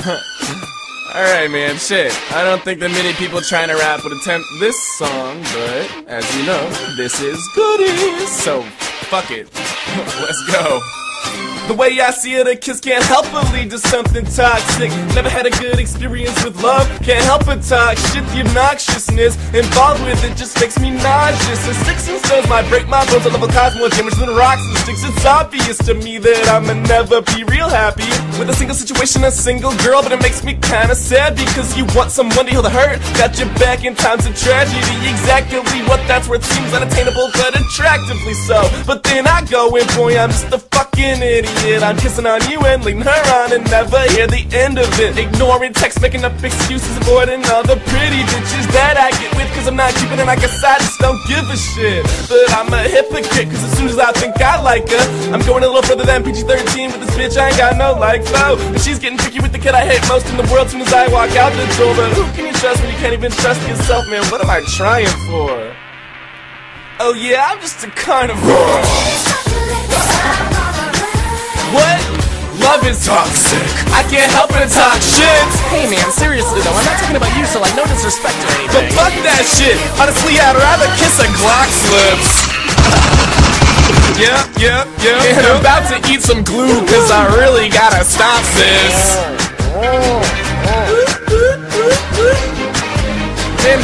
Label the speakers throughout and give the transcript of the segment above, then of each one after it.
Speaker 1: Alright, man, shit. I don't think that many people trying to rap would attempt this song, but as you know, this is goodies. So, fuck it. Let's go. The way I see it, a kiss can't help but lead to something toxic. Never had a good experience with love, can't help but talk shit. The obnoxiousness involved with it just makes me nauseous. The sticks and stones might break my bones. I love a cause more damage than rocks and sticks. It's obvious to me that I'ma never be real happy with a single situation, a single girl. But it makes me kinda sad because you want someone to heal the hurt. Got your back in times of tragedy. Exactly what that's worth seems unattainable, but attractively so. But then I go and boy, I'm just a fucking idiot. I'm kissing on you and leading her on and never hear the end of it. Ignoring texts, making up excuses, avoiding all the pretty bitches that I get with. Cause I'm not Cupid, I guess I just don't give a shit. But I'm a hypocrite, cause as soon as I think I like her, I'm going a little further than PG 13 with this bitch. I ain't got no like flow. And she's getting tricky with the kid I hate most in the world soon as I walk out the door. But who can you trust when you can't even trust yourself, man? What am I trying for? Oh yeah, I'm just a carnivore. What? Love is toxic. I can't help but talk shit.
Speaker 2: Hey man, seriously though, I'm not talking about you, so like no disrespect or anything.
Speaker 1: But fuck that shit. Honestly, I'd rather kiss a Glock's lips. Yep, yep, yep. And I'm about to eat some glue, cause I really gotta stop this.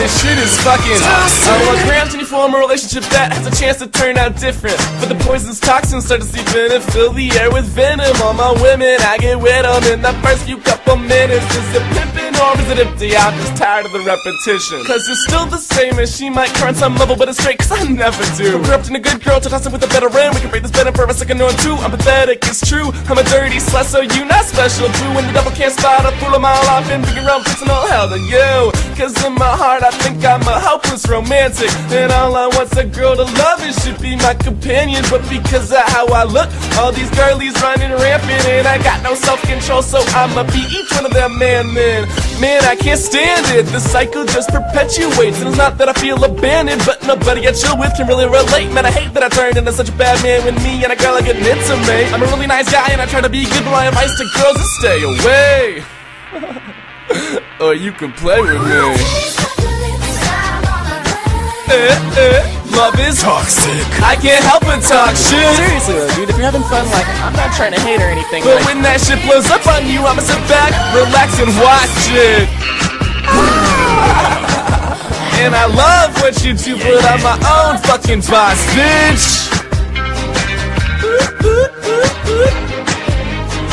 Speaker 1: This shit is fucking I don't want cramps any form a relationship that has a chance to turn out different. But the poison's toxins start to seep in and fill the air with venom. All my women, I get with them in the first few couple minutes. Is it pimping or is it empty? I'm just tired of the repetition. Cause it's still the same and she might cry on some level, but it's straight cause I never do. Corrupting a good girl to toss with a better end. We can break this better for a second or two. I'm pathetic, it's true. I'm a dirty slut, so you not special too. When the devil can't spot a fool a mile off and big around fixing all hell to you. Cause in my heart, I think I'm a hopeless romantic. And all I want's a girl to love and should be my companion. But because of how I look, all these girlies running rampant. And I got no self control, so I'ma be each one of them, man, man. Man, I can't stand it. The cycle just perpetuates. And it's not that I feel abandoned, but nobody I chill with can really relate. Man, I hate that I turned into such a bad man when me and a girl are getting intimate. I'm a really nice guy and I try to be good, but my advice to girls is stay away. or you can play with me. Eh, eh, love is toxic. I can't help but talk shit.
Speaker 2: Seriously though, dude, if you're having fun, like, I'm not trying to hate or anything.
Speaker 1: But
Speaker 2: like,
Speaker 1: when that shit blows up on you, I'ma sit back, relax, and watch it. And I love what you do, but I'm my own fucking boss, bitch.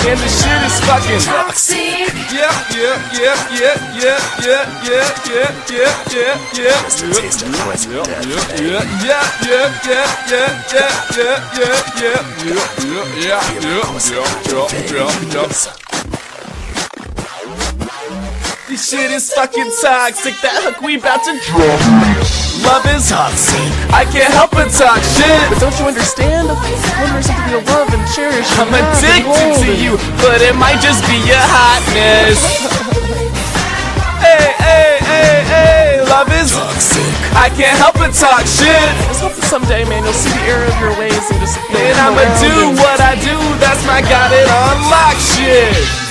Speaker 1: And the shit is fucking
Speaker 3: Toxic.
Speaker 1: yeah, yeah, yeah, yeah, yeah, yeah, yeah, yeah, yeah, yeah, yeah.
Speaker 4: It's the taste of poison death.
Speaker 1: Yeah, yeah, yeah, yeah, yeah, This shit is fucking toxic. That hook we bout to drop. Love is toxic. I can't help but talk shit.
Speaker 2: but don't you understand? Person to be love and cherish.
Speaker 1: I'm addicted to you, but it might just be your hotness. hey, hey, hey, hey, love is toxic. I can't help but talk shit.
Speaker 2: Just hope that someday, man, you'll see the error of your ways and just.
Speaker 1: And I'ma do what I do, that's my got it on lock shit.